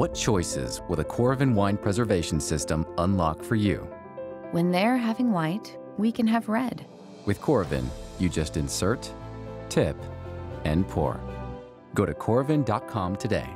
What choices will the Coravin wine preservation system unlock for you? When they're having white, we can have red. With Coravin, you just insert, tip, and pour. Go to coravin.com today.